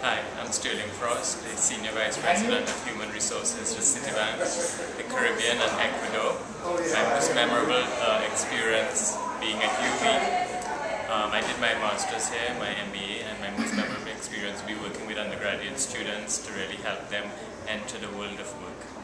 Hi, I'm Sterling Frost, the Senior Vice President of Human Resources for Citibank, the Caribbean and Ecuador. My most memorable uh, experience being at UWI. Um, I did my master's here, my MBA, and my most memorable experience will be working with undergraduate students to really help them enter the world of work.